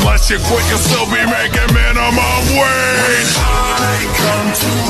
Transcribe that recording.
unless you quit, you'll still be making minimum wage. I come to